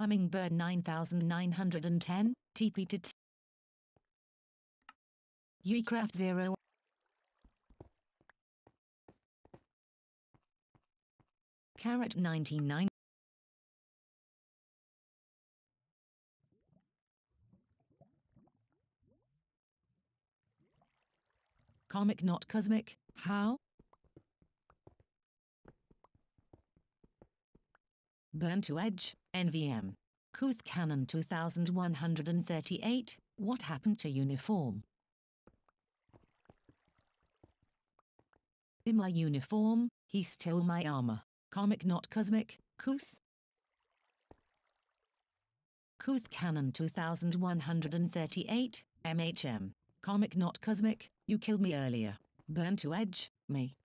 Hummingbird 9910, TP to T. Ucraft 0. Carrot 99. Comic not cosmic, how? Burn to Edge, NVM. Kuth Cannon 2138, what happened to uniform? In my uniform, he stole my armor. Comic not cosmic, Kuth? Kuth Cannon 2138, MHM. Comic not cosmic, you killed me earlier. Burn to edge, me.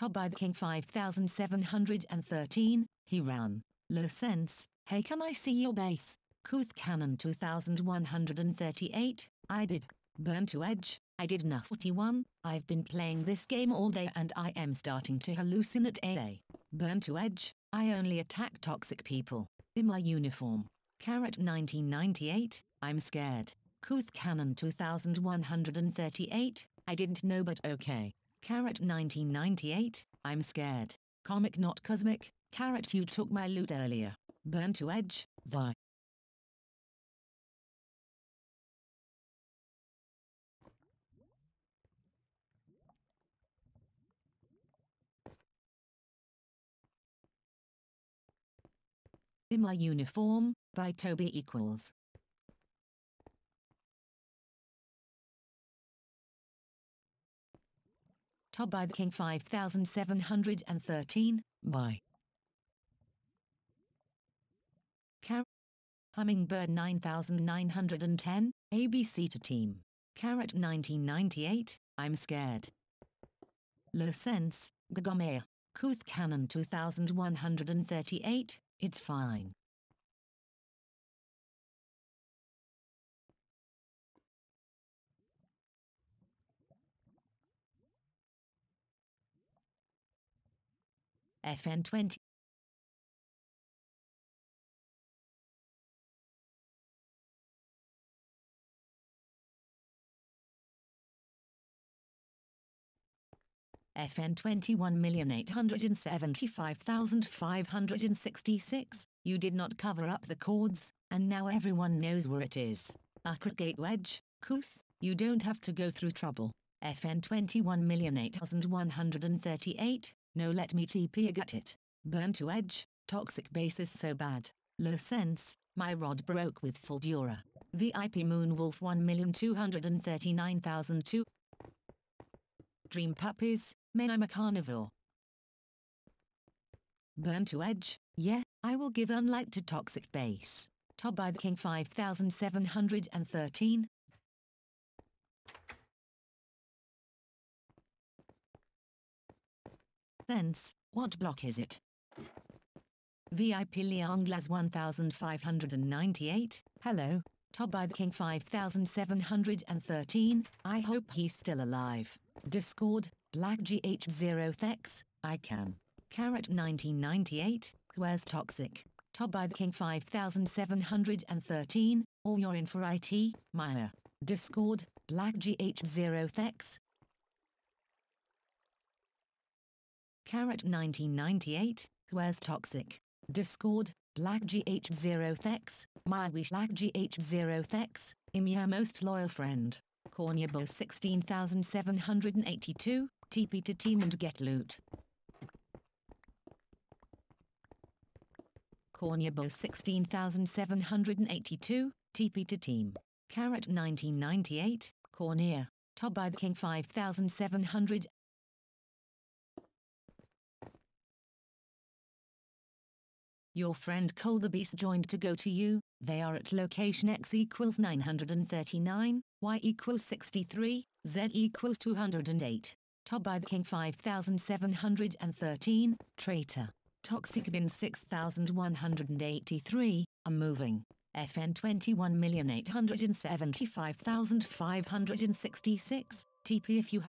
Top by the King 5713, he ran. Low sense, hey can I see your base? Kuth Cannon 2138, I did. Burn to edge, I did not 41, I've been playing this game all day and I am starting to hallucinate AA. Burn to edge, I only attack toxic people. In my uniform. Carrot 1998, I'm scared. Kuth Cannon 2138, I didn't know but okay. Carrot 1998, I'm scared. Comic not cosmic, Carrot you took my loot earlier. Burn to edge, Vi. In my uniform, by Toby equals. By the King 5713, by. Car Hummingbird 9910, ABC to team. Carrot 1998, I'm scared. Low sense, Gagomea. Kuth Cannon 2138, it's fine. FN20. FN 21,875,566, you did not cover up the chords, and now everyone knows where it is. Aggregate wedge, Kuth, you don't have to go through trouble. FN 21,8138, no let me TP I get it. Burn to edge, toxic base is so bad. Low sense, my rod broke with full dura. VIP Moonwolf 1,239,002. Dream puppies, man I'm a carnivore. Burn to edge, yeah, I will give unlight to toxic base. Top by the king 5713. Thence, what block is it? VIP Lianglas 1598, hello, the king 5713, I hope he's still alive. Discord, Black GH0 Thex, I can. Carrot 1998, where's Toxic? The King 5713, or you're in for IT, Maya. Discord, Black GH0 Thex. Carrot 1998, where's Toxic? Discord, Black GH0 Thex, my wish Black GH0 Thex, am your most loyal friend. Cornyabo 16782, TP to team and get loot. Cornyabo 16782, TP to team. Carrot 1998, Cornea, Top by the King 5700. Your friend Cole the Beast joined to go to you, they are at location X equals 939, Y equals 63, Z equals 208. Top by the King 5713, Traitor. Toxic Bin 6183, I'm moving. FN 21,875,566, TP if you